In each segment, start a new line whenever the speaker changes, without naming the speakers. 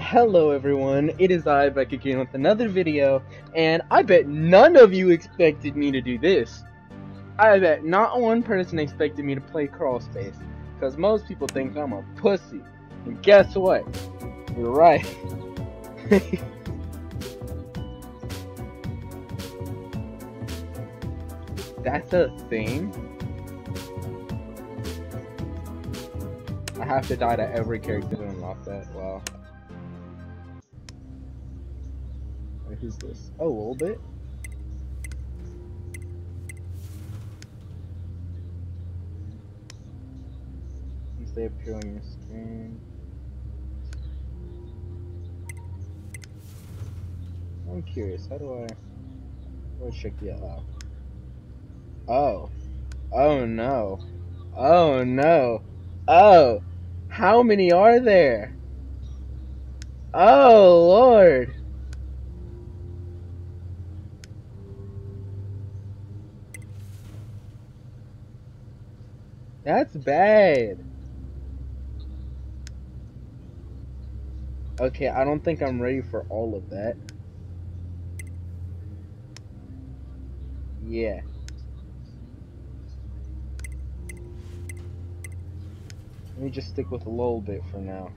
Hello everyone, it is I, back again with another video, and I bet none of you expected me to do this. I bet not one person expected me to play Crawlspace, because most people think I'm a pussy. And guess what? You're right. That's a thing? I have to die to every character to unlock that, wow. Wait, who's this? Oh, a Lolbit? Since they appear on your screen. I'm curious, how do I... How do I check the out? Oh. Oh no. Oh no. Oh. How many are there? Oh lord. That's bad. Okay, I don't think I'm ready for all of that. Yeah. Let me just stick with a Lolbit for now.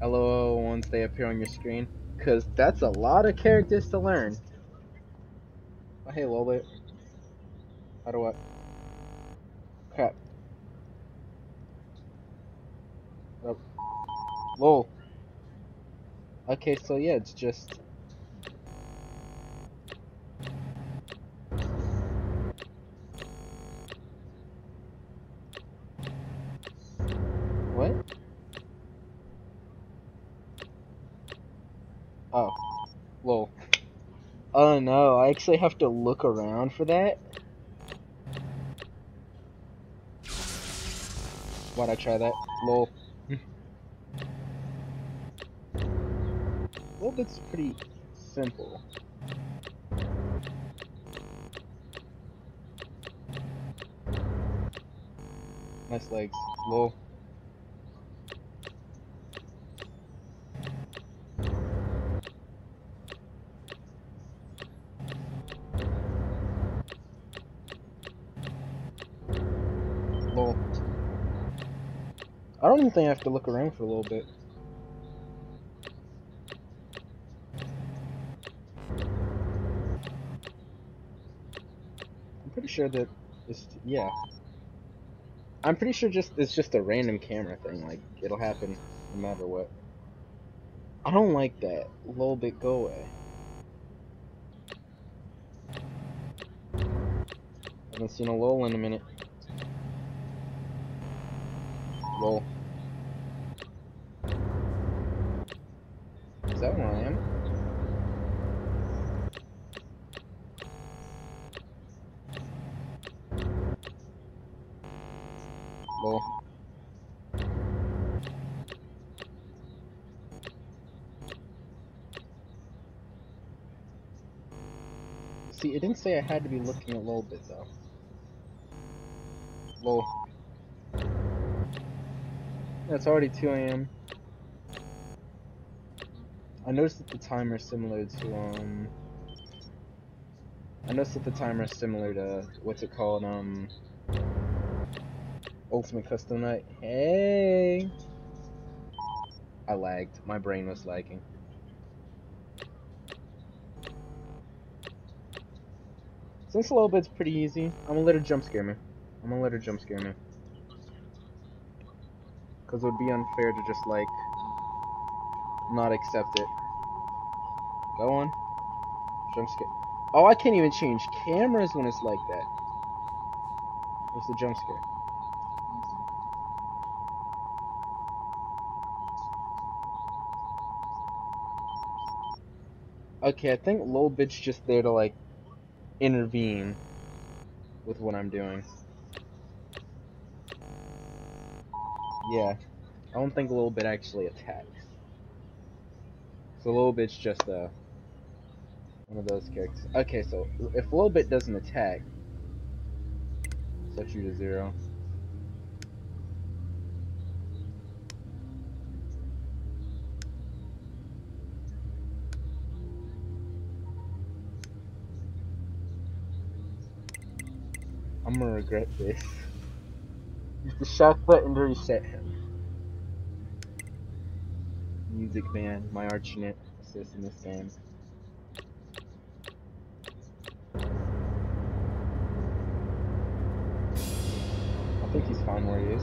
LOL once they appear on your screen. Cause that's a lot of characters to learn. Oh, hey, Lolbit. How do I... Crap. Oh. Lol. Okay, so yeah, it's just... What? Oh. Lol. Oh no, I actually have to look around for that? Why'd I try that? Lol. well, that's pretty simple. Nice legs. Lol. I don't even think I have to look around for a Lolbit. I'm pretty sure that it's, yeah. I'm pretty sure just it's just a random camera thing, like, it'll happen no matter what. I don't like that. A Lolbit go away. I Haven't seen a lull in a minute. Is that where I am? Lol. See, it didn't say I had to be looking a Lolbit though. Lol. It's already 2 a.m. I noticed that the timer is similar to, um... I noticed that the timer is similar to, what's it called, um... Ultimate Custom Night. Hey! I lagged. My brain was lagging. Since a Lolbit's pretty easy, I'm gonna let her jump scare me. I'm gonna let her jump scare me. Because it would be unfair to just, like, not accept it. Go on. Jump scare. Oh, I can't even change cameras when it's like that. What's the jump scare? Okay, I think Lolbit's just there to, like, intervene with what I'm doing. Yeah. I don't think a Lolbit actually attacks. So So Lolbit's just uh one of those characters. Okay, so if Lolbit doesn't attack, set you to zero. I'm gonna regret this. Use the shock button to reset him. Music Man, my arch nemesis in this game. I think he's fine where he is.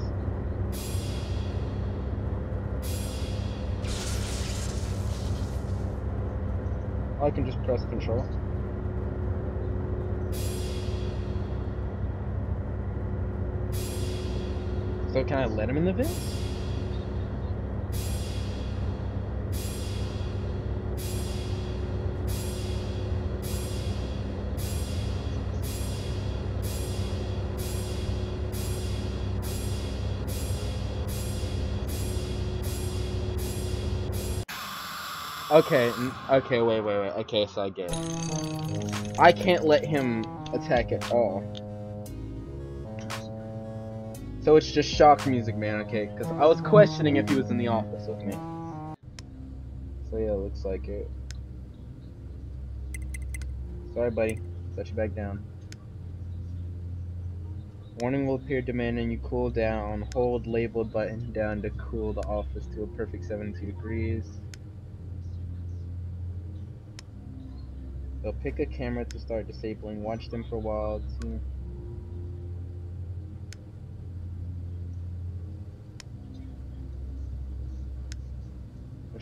I can just press control. So can I let him in the vents? Okay, okay, wait, wait, wait. Okay, so I get it. I can't let him attack at all. So it's just shock Music Man, okay? Because I was questioning if he was in the office with me. So yeah, looks like it. Sorry, buddy. Set you back down. Warning will appear demanding you cool down. Hold labeled button down to cool the office to a perfect 72 degrees. They'll pick a camera to start disabling. Watch them for a while.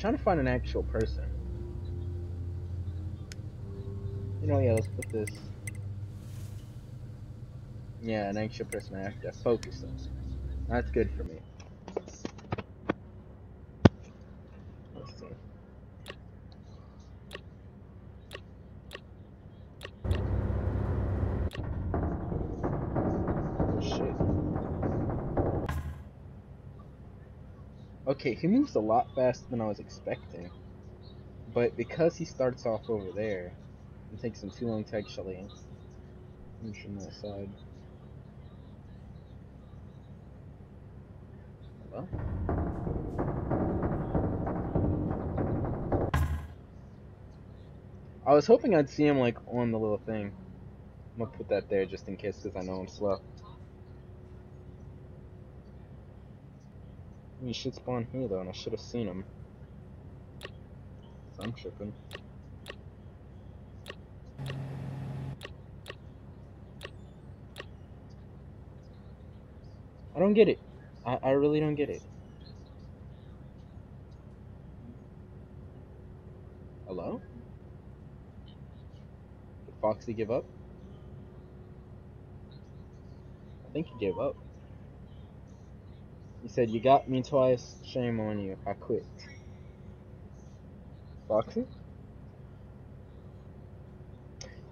Trying to find an actual person. You know, yeah, let's put this. Yeah, an actual person I have to focus on. That's good for me. Okay, he moves a lot faster than I was expecting. But because he starts off over there, it takes him too long to actually reach from that side. Hello? I was hoping I'd see him like on the little thing. I'm gonna put that there just in case because I know I'm slow. He should spawn here though, and I should have seen him. So I'm tripping. I don't get it. I, I really don't get it. Hello? Did Foxy give up? I think he gave up. He said, You got me twice, shame on you. I quit. Foxy?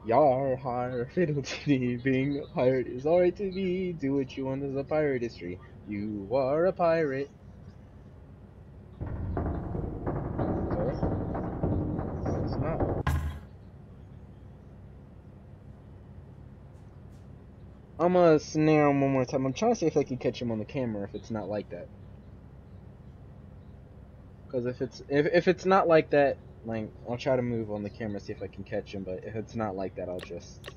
Yar har fiddle diddy being a pirate is alright to be. Do what you want as a pirate history. You are a pirate. I'm gonna snare him one more time. I'm trying to see if I can catch him on the camera if it's not like that. Because if it's if, if it's not like that, like I'll try to move on the camera see if I can catch him. But if it's not like that, I'll just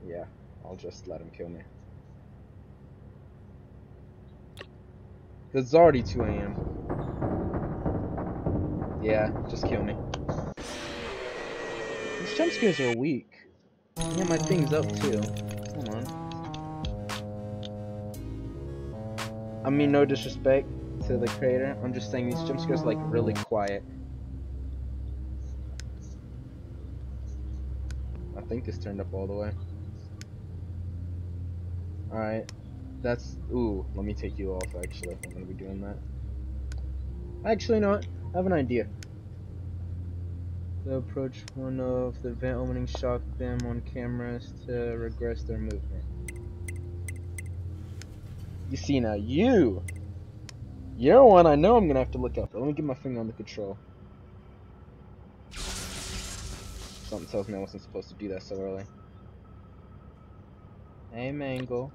yeah, I'll just let him kill me. Cause it's already 2 a.m. Yeah, just kill me. These jump scares are weak. Yeah, my thing's up too. Come on. I mean, no disrespect to the creator. I'm just saying these jump scares are like really quiet. I think it's turned up all the way. Alright. That's... Ooh, let me take you off, actually. I'm gonna be doing that. Actually, what? I have an idea. The approach one of the vent opening shock them on cameras to regress their movement. You see now, you You're one I know I'm gonna have to look out for. Let me get my finger on the control. Something tells me I wasn't supposed to do that so early. Hey, Mangle.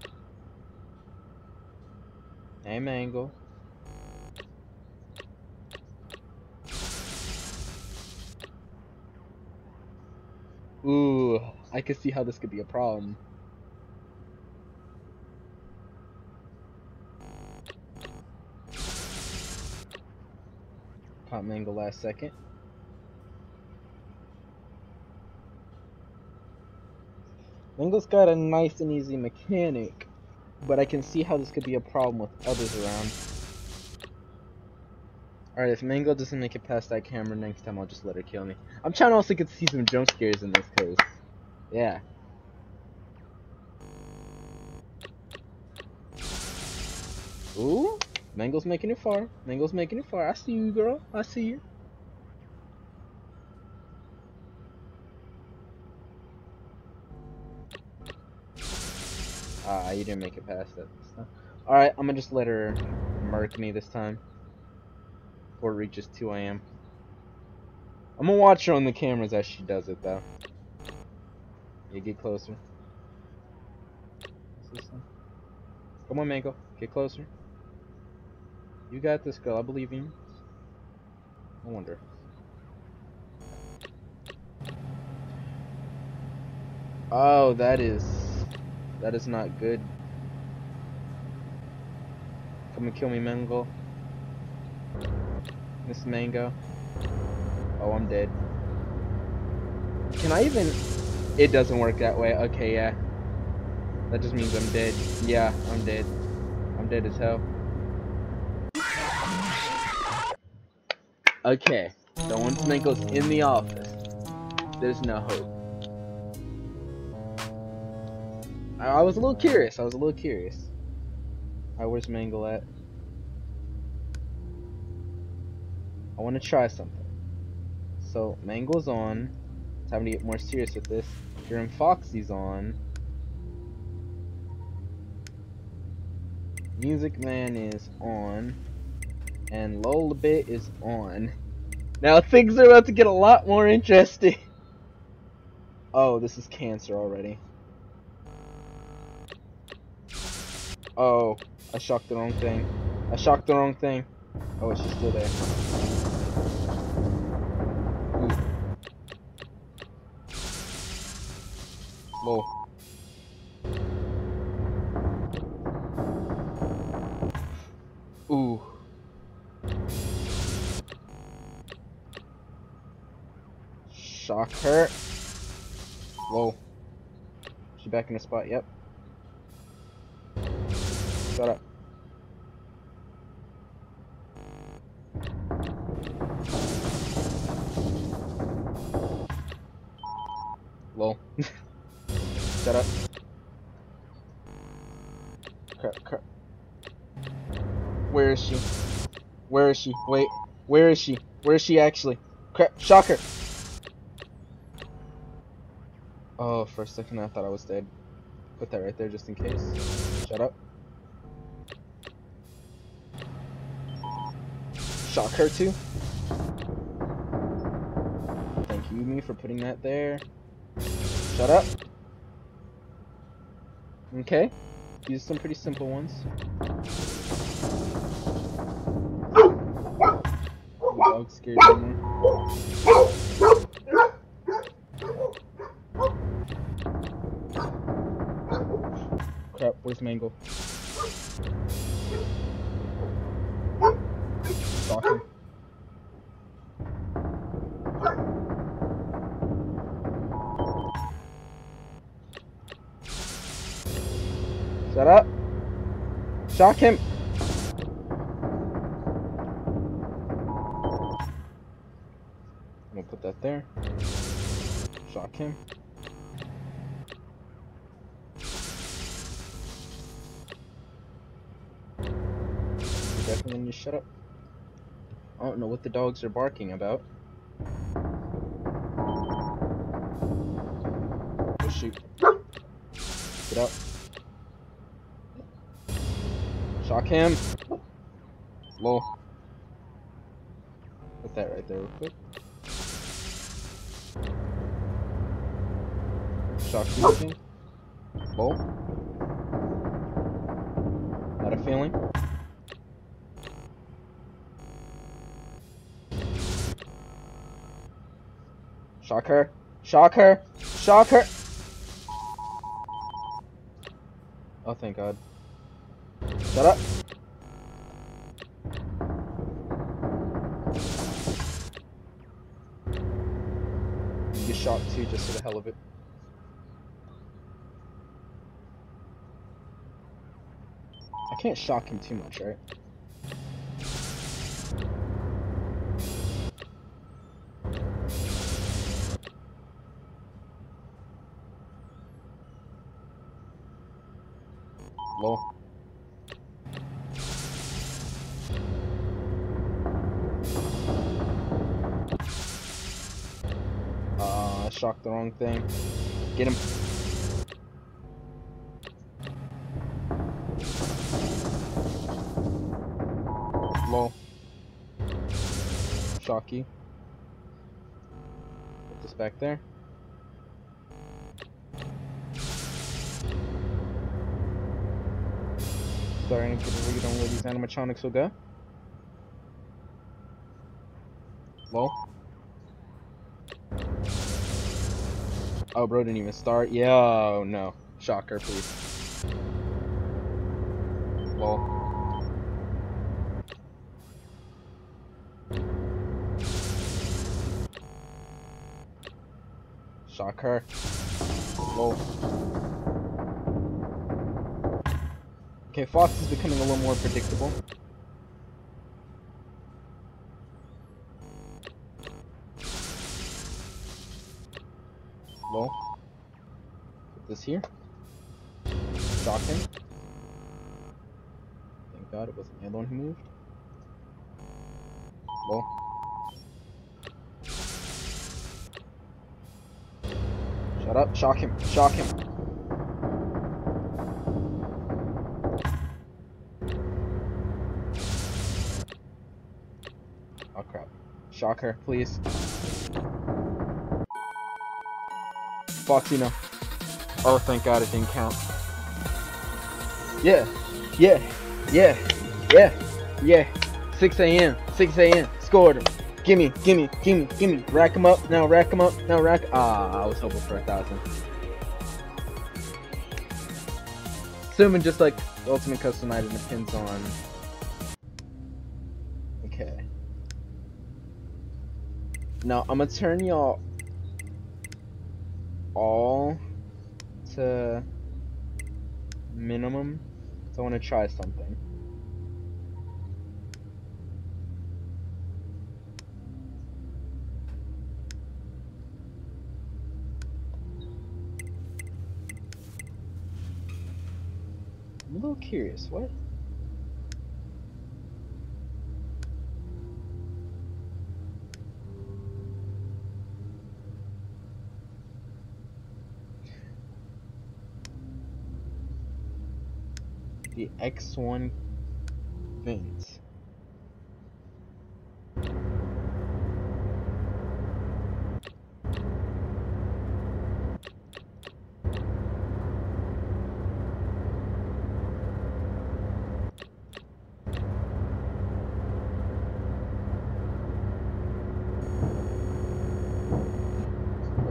Hey, Mangle. Ooh, I can see how this could be a problem. Pop Mangle last second. Mangle's got a nice and easy mechanic, but I can see how this could be a problem with others around. Alright, if Mango doesn't make it past that camera next time, I'll just let her kill me. I'm trying to also get to see some jump scares in this, cause, yeah. Ooh, Mango's making it far. Mango's making it far. I see you, girl. I see you. Ah, you didn't make it past that. Alright, I'm gonna just let her murk me this time. Before it reaches 2 a.m. I'm gonna watch her on the cameras as she does it, though. Get closer. Come on, Mango. Get closer. You got this, girl. I believe in you. I wonder. Oh, that is... That is not good. Come and kill me, Mango. Miss Mango. Oh, I'm dead. Can I even... It doesn't work that way. Okay, yeah. That just means I'm dead. Yeah, I'm dead. I'm dead as hell. Okay, so once Mango's in the office, there's no hope. I, I was a little curious. I was a little curious. Alright, where's Mangle at? I want to try something. So, Mangle's on. Time to get more serious with this. And Foxy's on. Music Man is on. And Lolbit is on. Now things are about to get a lot more interesting. Oh, this is cancer already. Oh, I shocked the wrong thing. I shocked the wrong thing. Oh, she's still there. Ooh. Ooh. Shock her. Whoa. She back in the spot, yep. Shut up. Where is she? Wait. Where is she? Where is she actually? Crap. Shocker. Oh, for a second I thought I was dead. Put that right there just in case. Shut up. shock her too. Thank you, me, for putting that there. Shut up. Okay. These are some pretty simple ones. Dog scared me. Crap, where's Mangle? talking. Shut up. Shock him. Him. definitely shut up. I don't know what the dogs are barking about. Oh shoot. Get up. Shock him. Lol. Put that right there real quick. Shock looking. Lol. Got a feeling. Shock her. Shock her. Shock her. Oh, thank God. Shut up. You get shot too, just for the hell of it. Can't shock him too much, right? Lol. Uh, I shocked the wrong thing. Get him. Shocky. Put this back there. Starting to get read on where these animatronics will go. Lol. Oh, bro didn't even start. Yeah, oh, no. Shocker, please. Lol. Shocker. Lol. Okay, Fox is becoming a little more predictable. Lol. Put this here. Shock him. Thank God it wasn't the other one who moved. Lol. Shut up, shock him, shock him. Oh crap. Shock her, please. Foxy, no. Oh, thank God it didn't count. Yeah, yeah, yeah, yeah, yeah. 6 a.m., 6 a.m. Scored him. Gimme, gimme, gimme, gimme. Rack him up, now rack him up, now rack. Ah, I was hoping for a thousand. Assuming just like the Ultimate Custom Night depends on. Okay. Now, I'm gonna turn y'all all to minimum. So I want to try something. A little curious. What? the X1 vents.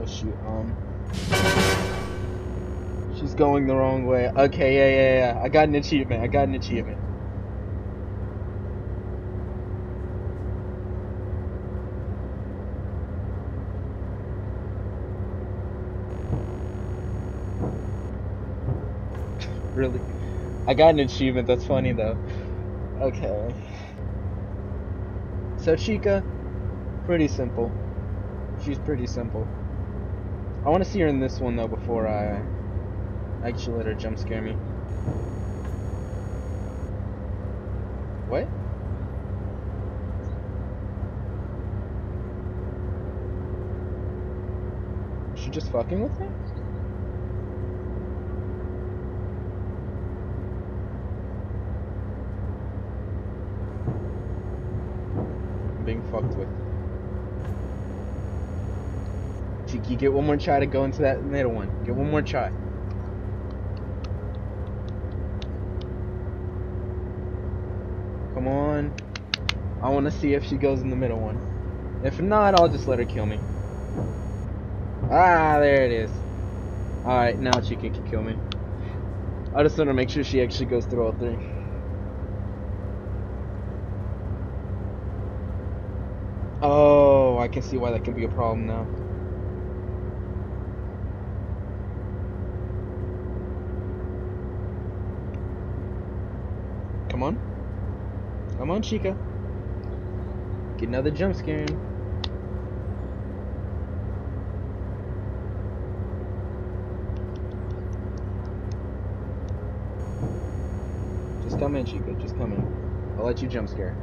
Oh shoot, um She's going the wrong way. Okay, yeah, yeah, yeah. I got an achievement. I got an achievement. really? I got an achievement. That's funny though. Okay. So Chica, pretty simple. She's pretty simple. I want to see her in this one though before I actually let her jump scare me. What? Is she just fucking with me? being fucked with. Cheeky, get one more try to go into that middle one. Get one more try. Come on. I want to see if she goes in the middle one. If not, I'll just let her kill me. Ah, there it is. Alright, now she can kill me. I just want to make sure she actually goes through all three. Oh, I can see why that can be a problem now. Come on. Come on, Chica. Get another jump scare in. Just come in, Chica. Just come in. I'll let you jump scare.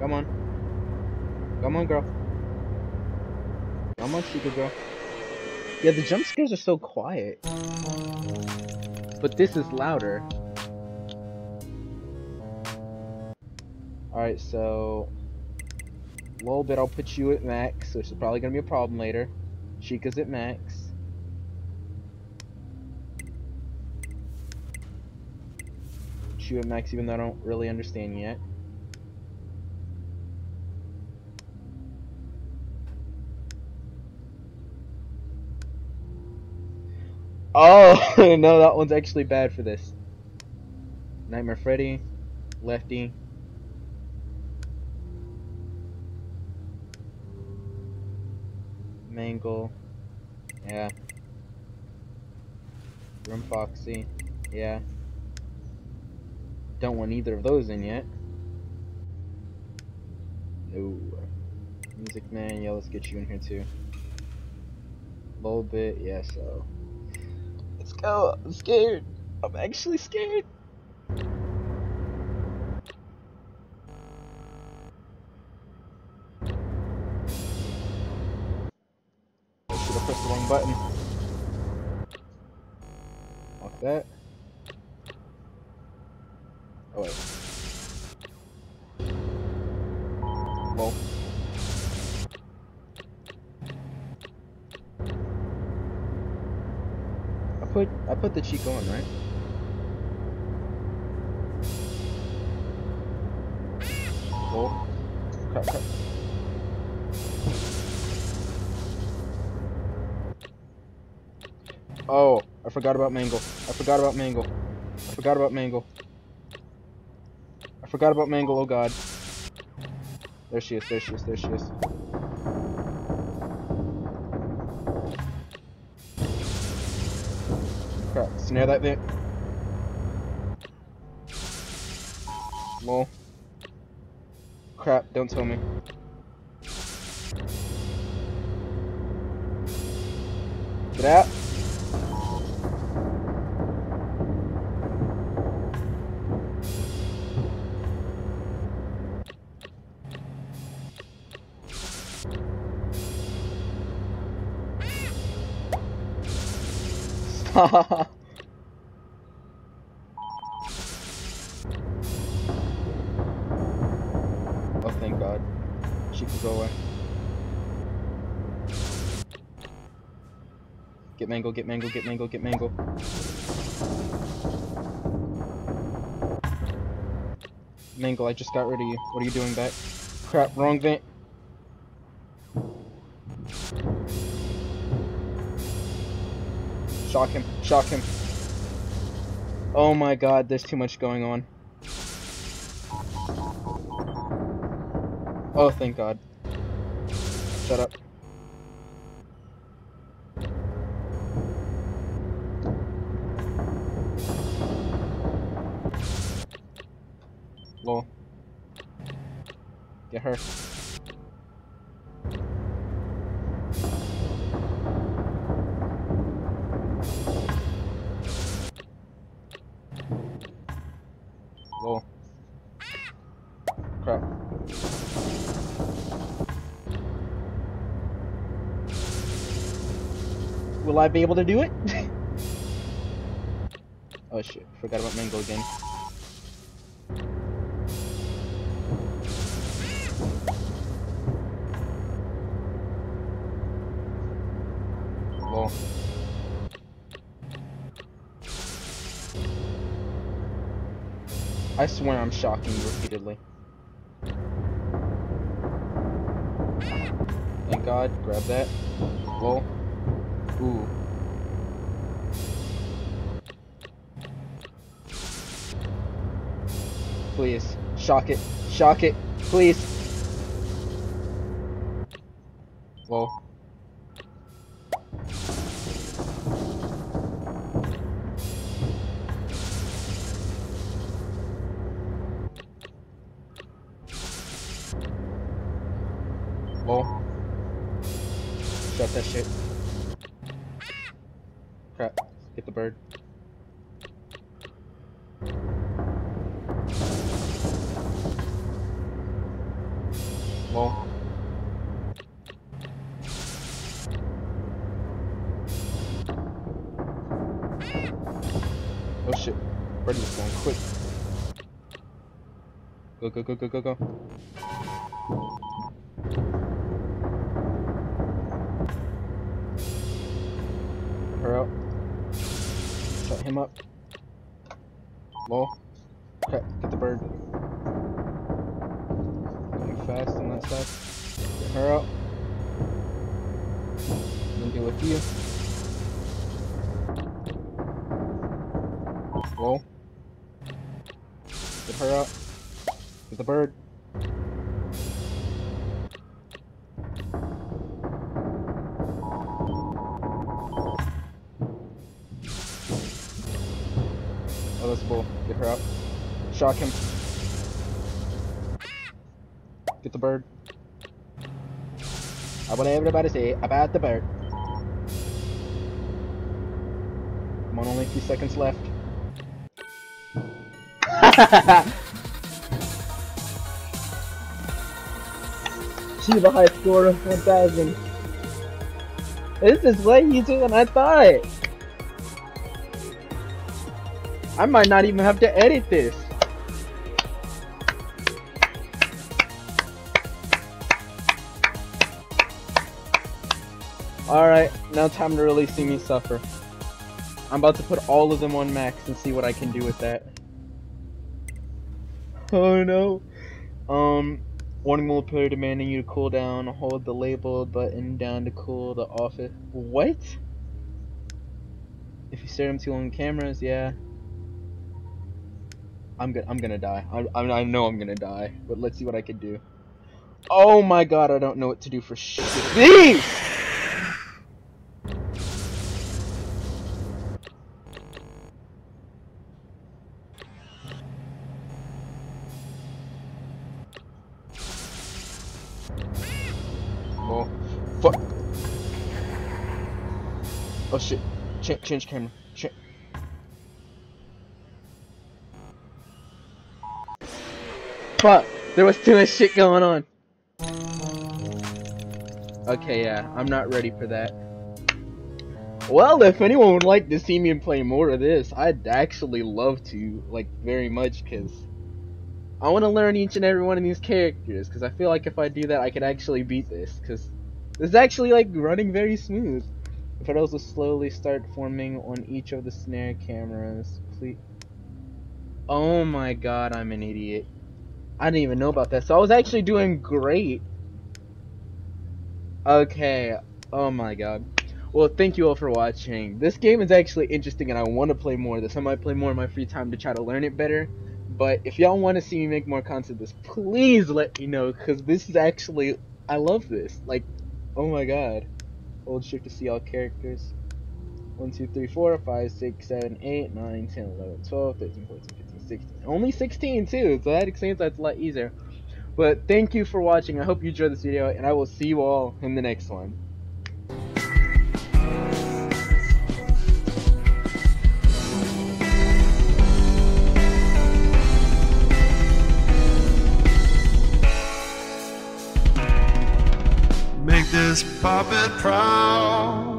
Come on. Come on, girl. Come on, Chica girl. Yeah, the jump scares are so quiet. But this is louder. Alright, so... A Lolbit, I'll put you at max, which is probably going to be a problem later. Chica's at max. Put you at max even though I don't really understand yet. Oh, no, that one's actually bad for this. Nightmare Freddy, Lefty. Mangle, yeah. Room Foxy, yeah. Don't want either of those in yet. No. Music Man, yeah, let's get you in here too. A Lolbit, yeah, so. Let's go. I'm scared. I'm actually scared. Button. Like that. Oh wait. Well. I put I put the cheek on, right? Forgot about Mangle. I forgot about Mangle. I forgot about Mangle. I forgot about Mangle, oh god. There she is, there she is, there she is. Crap, snare that bit. Lol. Crap, don't tell me. Get out. Oh, thank God. She can go away. Get Mangle, get Mangle, get Mangle, get Mangle. Mangle, I just got rid of you. What are you doing back? Crap, wrong vent. Shock him, shock him. Oh my god, there's too much going on. Oh, thank god. Shut up. Lol. Get her. I be able to do it? oh shit, forgot about Mango again. Lol. I swear I'm shocking you repeatedly. Thank god, grab that. Lol. Ooh. Please. Shock it. Shock it. Please. Whoa. Oh shit. Is going quick. Go, go, go, go, go, go. Her out. Shut him up. Low. Okay, get the bird. Going fast on that side. Get her out. Then deal with you. Her up. Get the bird. Oh, that's bull. Get her up. Shock him. Get the bird. I want everybody to say about the bird. Come on, only a few seconds left. She have a high score of 1000. This is way easier than I thought. I might not even have to edit this. Alright, now time to really see me suffer. I'm about to put all of them on max and see what I can do with that. Oh no. Um, warning will appear demanding you to cool down. Hold the labeled button down to cool the office. What? If you stare them too long cameras, yeah. I'm gonna I'm gonna die. I, I I know I'm gonna die, but let's see what I can do. Oh my god, I don't know what to do for shit. Change camera. Ch Fuck. There was too much shit going on. Okay, yeah. I'm not ready for that. Well, if anyone would like to see me play more of this, I'd actually love to, like, very much, because I want to learn each and every one of these characters, because I feel like if I do that, I could actually beat this, because this is actually, like, running very smooth. If will slowly start forming on each of the snare cameras, please. Oh my god, I'm an idiot. I didn't even know about that, so I was actually doing great. Okay, oh my god. Well, thank you all for watching. This game is actually interesting and I want to play more of this. I might play more in my free time to try to learn it better. But if y'all want to see me make more content this, please let me know. Because this is actually, I love this. Like, oh my god. Hold shift to see all characters. 1, 2, 3, 4, 5, 6, 7, 8, 9, 10, 11, 12, 13, 14, 15, 16. Only 16 too, so that explains that's a lot easier. But thank you for watching. I hope you enjoyed this video, and I will see you all in the next one.
This puppet proud.